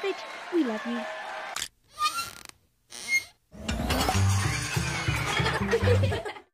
Cabbage, we love you.